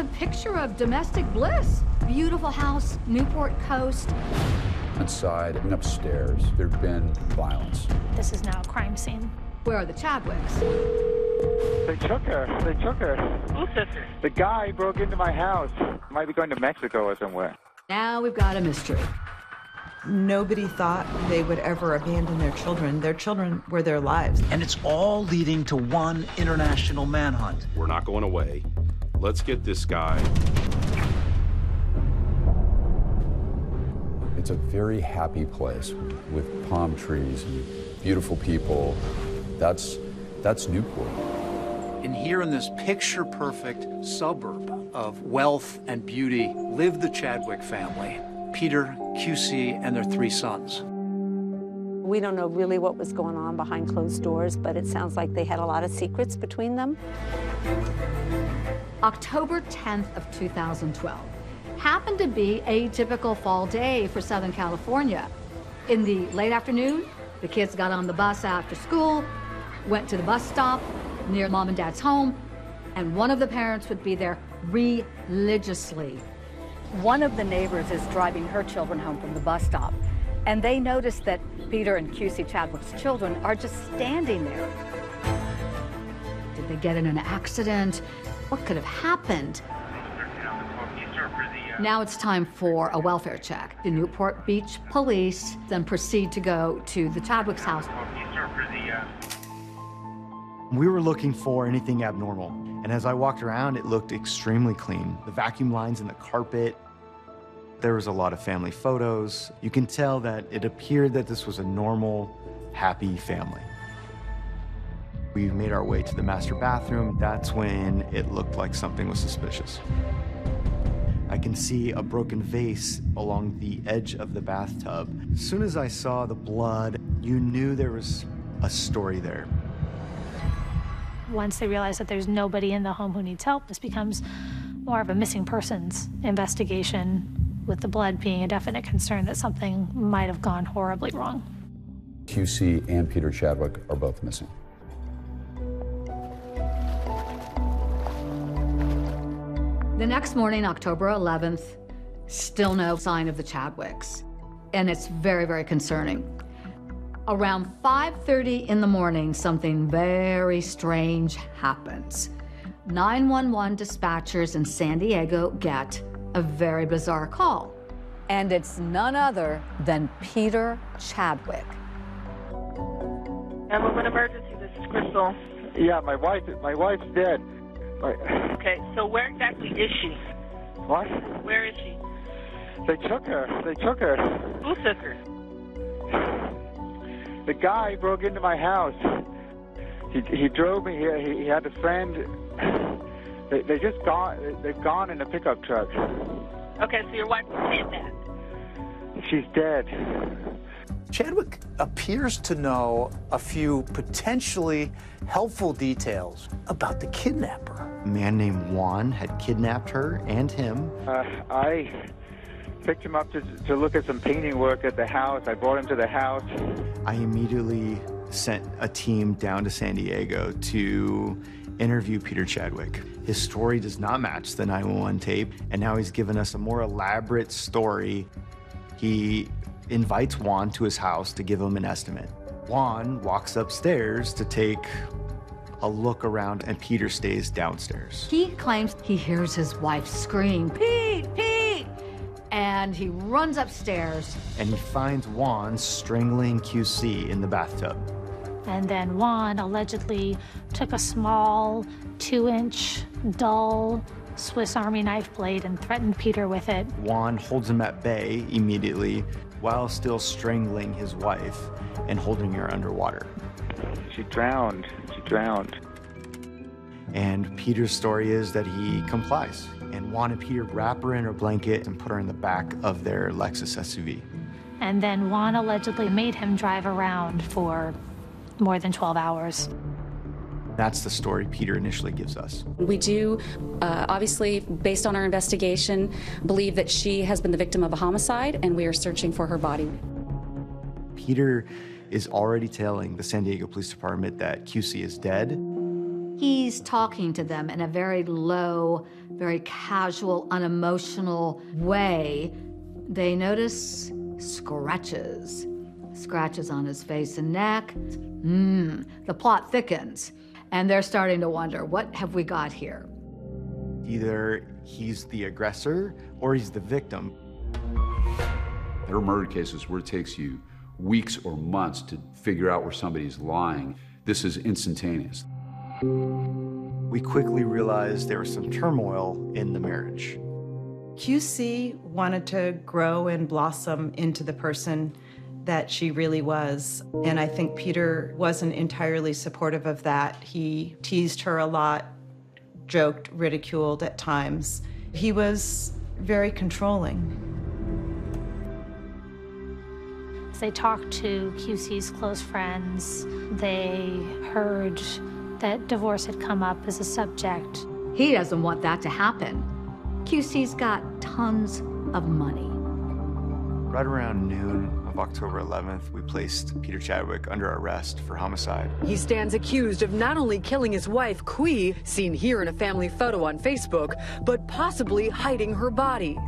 the picture of domestic bliss. Beautiful house, Newport Coast. Inside and upstairs, there'd been violence. This is now a crime scene. Where are the Chadwicks? They took her. They took her. Who took her? The guy broke into my house. Might be going to Mexico or somewhere. Now we've got a mystery. Nobody thought they would ever abandon their children. Their children were their lives. And it's all leading to one international manhunt. We're not going away. Let's get this guy. It's a very happy place with palm trees and beautiful people. That's, that's Newport. And here in this picture perfect suburb of wealth and beauty live the Chadwick family Peter, QC, and their three sons. We don't know really what was going on behind closed doors, but it sounds like they had a lot of secrets between them. October 10th of 2012 happened to be a typical fall day for Southern California. In the late afternoon, the kids got on the bus after school, went to the bus stop near mom and dad's home, and one of the parents would be there religiously. One of the neighbors is driving her children home from the bus stop, and they noticed that Peter and QC Chadwick's children are just standing there. Did they get in an accident? What could have happened? Now it's time for a welfare check. The Newport Beach police then proceed to go to the Chadwick's house. We were looking for anything abnormal, and as I walked around, it looked extremely clean. The vacuum lines in the carpet, there was a lot of family photos. You can tell that it appeared that this was a normal, happy family. We made our way to the master bathroom. That's when it looked like something was suspicious. I can see a broken vase along the edge of the bathtub. As soon as I saw the blood, you knew there was a story there. Once they realize that there's nobody in the home who needs help, this becomes more of a missing persons investigation, with the blood being a definite concern that something might have gone horribly wrong. QC and Peter Chadwick are both missing. The next morning, October 11th, still no sign of the Chadwicks. And it's very, very concerning. Around 5.30 in the morning, something very strange happens. 911 dispatchers in San Diego get a very bizarre call. And it's none other than Peter Chadwick. I have an emergency. This is Crystal. Yeah, my wife. My wife's dead. My, Okay, so where exactly is she? what? Where is she? They took her. They took her. Who took her? The guy broke into my house. He he drove me here. He, he had a friend. They they just gone. They've gone in a pickup truck. Okay, so your wife is kidnapped. She's dead. Chadwick appears to know a few potentially helpful details about the kidnapper. A man named Juan had kidnapped her and him. Uh, I picked him up to to look at some painting work at the house. I brought him to the house. I immediately sent a team down to San Diego to interview Peter Chadwick. His story does not match the 911 tape, and now he's given us a more elaborate story. He invites Juan to his house to give him an estimate. Juan walks upstairs to take a look around, and Peter stays downstairs. He claims he hears his wife scream, Pete, Pete! And he runs upstairs. And he finds Juan strangling QC in the bathtub. And then Juan allegedly took a small, two inch, dull Swiss Army knife blade and threatened Peter with it. Juan holds him at bay immediately while still strangling his wife and holding her underwater. She drowned. She drowned. And Peter's story is that he complies. And Juan and Peter wrap her in her blanket and put her in the back of their Lexus SUV. And then Juan allegedly made him drive around for more than 12 hours. That's the story Peter initially gives us. We do, uh, obviously, based on our investigation, believe that she has been the victim of a homicide and we are searching for her body. Peter is already telling the San Diego Police Department that QC is dead. he's talking to them in a very low, very casual, unemotional way, they notice scratches. Scratches on his face and neck. Mmm, the plot thickens. And they're starting to wonder what have we got here? Either he's the aggressor or he's the victim. There are murder cases where it takes you weeks or months to figure out where somebody's lying. This is instantaneous. We quickly realized there was some turmoil in the marriage. QC wanted to grow and blossom into the person that she really was. And I think Peter wasn't entirely supportive of that. He teased her a lot, joked, ridiculed at times. He was very controlling. As they talked to QC's close friends, they heard that divorce had come up as a subject. He doesn't want that to happen. QC's got tons of money. Right around noon of October 11th, we placed Peter Chadwick under arrest for homicide. He stands accused of not only killing his wife, Quee, seen here in a family photo on Facebook, but possibly hiding her body.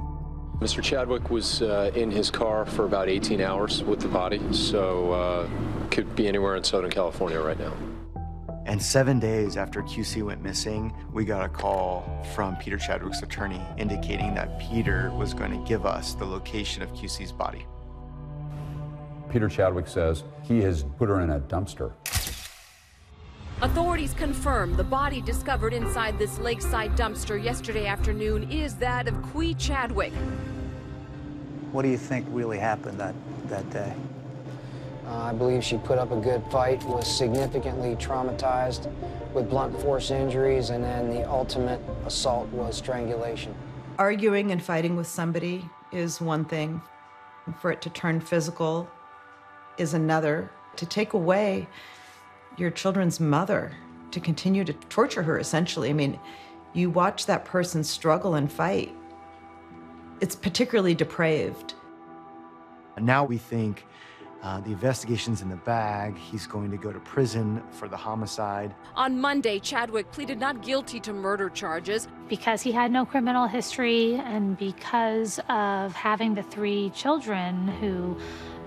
Mr. Chadwick was uh, in his car for about 18 hours with the body, so uh, could be anywhere in Southern California right now. And seven days after QC went missing, we got a call from Peter Chadwick's attorney indicating that Peter was going to give us the location of QC's body. Peter Chadwick says he has put her in a dumpster. Authorities confirm the body discovered inside this lakeside dumpster yesterday afternoon is that of Quee Chadwick. What do you think really happened that, that day? Uh, I believe she put up a good fight, was significantly traumatized with blunt force injuries, and then the ultimate assault was strangulation. Arguing and fighting with somebody is one thing. For it to turn physical is another. To take away your children's mother, to continue to torture her, essentially. I mean, you watch that person struggle and fight. It's particularly depraved. And now we think uh, the investigation's in the bag. He's going to go to prison for the homicide. On Monday, Chadwick pleaded not guilty to murder charges. Because he had no criminal history and because of having the three children who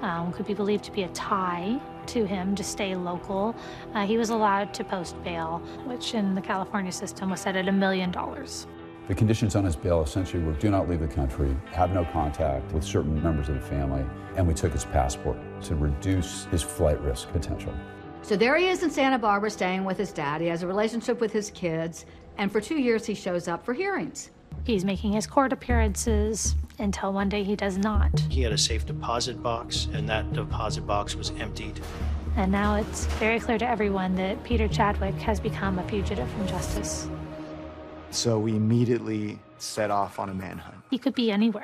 um, could be believed to be a tie to him to stay local, uh, he was allowed to post bail, which in the California system was set at a million dollars. The conditions on his bail essentially were do not leave the country, have no contact with certain members of the family, and we took his passport to reduce his flight risk potential. So there he is in Santa Barbara staying with his dad. He has a relationship with his kids, and for two years he shows up for hearings. He's making his court appearances until one day he does not. He had a safe deposit box, and that deposit box was emptied. And now it's very clear to everyone that Peter Chadwick has become a fugitive from justice. So we immediately set off on a manhunt. He could be anywhere.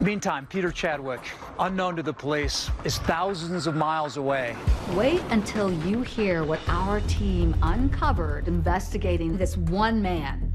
Meantime, Peter Chadwick, unknown to the police, is thousands of miles away. Wait until you hear what our team uncovered investigating this one man.